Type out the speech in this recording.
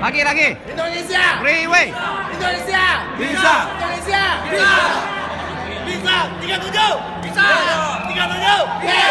Lagi lagi. Indonesia. Freeway. Indonesia. Bisa. Indonesia. Bisa. Bisa. Tiga tujuh. Bisa. Tiga tujuh. Iya.